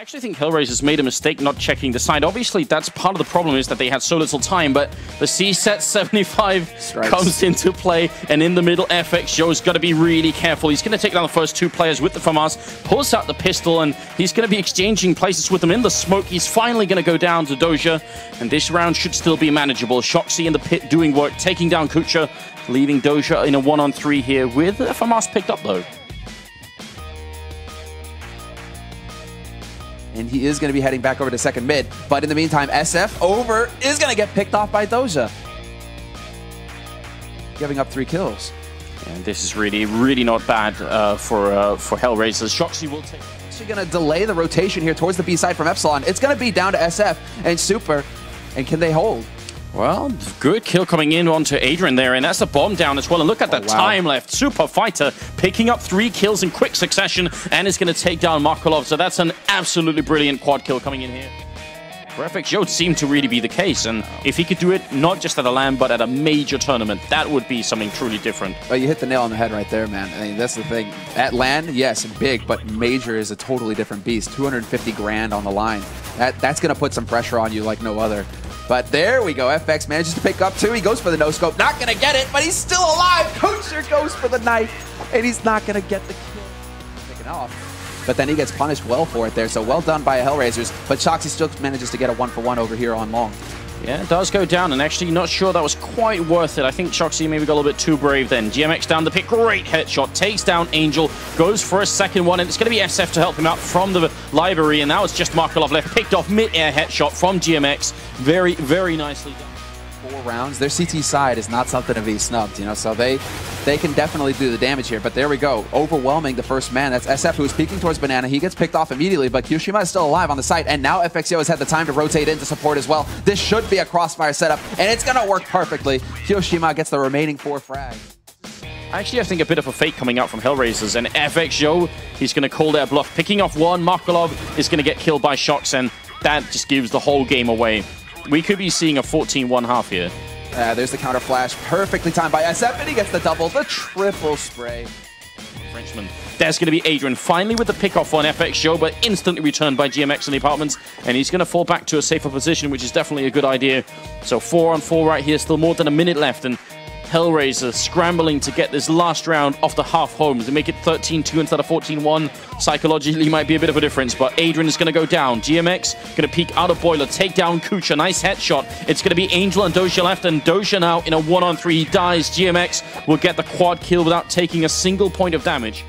actually think Hellraiser's made a mistake not checking the side. Obviously, that's part of the problem is that they had so little time, but the CZ75 Strikes. comes into play, and in the middle, fxy0's got to be really careful. He's going to take down the first two players with the FAMAS, pulls out the pistol, and he's going to be exchanging places with them in the smoke. He's finally going to go down to Dosia, and this round should still be manageable. Shoxy in the pit doing work, taking down kucher, leaving Dosia in a one-on-three here with FAMAS picked up, though. And he is going to be heading back over to second mid. But in the meantime, SF over is going to get picked off by Dosia. Giving up three kills. And this is really, really not bad uh, for uh, for Hellraisers. Shoxy will take. Actually going to delay the rotation here towards the B side from Epsilon. It's going to be down to SF and Super. And can they hold? Well, good kill coming in onto AdreN there, and that's a bomb down as well. And look at the oh, wow. time left. Super Fighter picking up three kills in quick succession and is going to take down markeloff. So that's an absolutely brilliant quad kill coming in here. fxy0 seemed to really be the case, and if he could do it not just at a LAN, but at a major tournament, that would be something truly different. Oh, you hit the nail on the head right there, man. I mean, that's the thing. At LAN, yes, big, but major is a totally different beast. 250 grand on the line. That That's going to put some pressure on you like no other. But there we go. FX manages to pick up two. He goes for the no-scope. Not going to get it, but he's still alive. Kucher goes for the knife, and he's not going to get the kill. Picking off. But then he gets punished well for it there. So well done by Hellraisers. But Shoxy still manages to get a one-for-one -one over here on Long. Yeah, it does go down, and actually not sure that was quite worth it. I think Shoxy maybe got a little bit too brave then. GMX down the pick, great headshot, takes down Angel, goes for a second one, and it's going to be SF to help him out from the library, and now it's just markeloff left, picked off mid-air headshot from GMX. Very, very nicely done four rounds. Their CT side is not something to be snubbed, you know, so they they can definitely do the damage here. But there we go. Overwhelming the first man. That's SF who's peeking towards Banana. He gets picked off immediately, but kioShiMa is still alive on the site. And now fxy0 has had the time to rotate in to support as well. This should be a crossfire setup, and it's going to work perfectly. kioShiMa gets the remaining four frags. Actually, I think a bit of a fake coming out from Hellraisers, and fxy0, he's going to call their bluff. Picking off one, markeloff is going to get killed by Shox, and that just gives the whole game away. We could be seeing a 14-1 half here. Uh, there's the counter flash, perfectly timed by SF, and he gets the double, the triple spray. Frenchman. There's going to be AdreN, finally with the pick-off on fxy0, but instantly returned by GMX in the apartments, and he's going to fall back to a safer position, which is definitely a good idea. So four on four right here, still more than a minute left, and Hellraiser scrambling to get this last round off the half home to make it 13-2 instead of 14-1. Psychologically might be a bit of a difference, but AdreN is going to go down. GMX going to peek out of Boiler, take down kucher. Nice headshot. It's going to be Angel and Dosia left, and Dosia now in a one-on-three. He dies. GMX will get the quad kill without taking a single point of damage.